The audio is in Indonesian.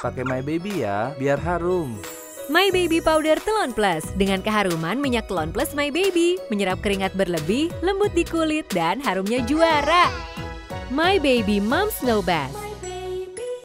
Pakai My Baby ya, biar harum. My Baby Powder Telon Plus dengan keharuman minyak Telon Plus My Baby menyerap keringat berlebih, lembut di kulit dan harumnya juara. My Baby Mom snow Bath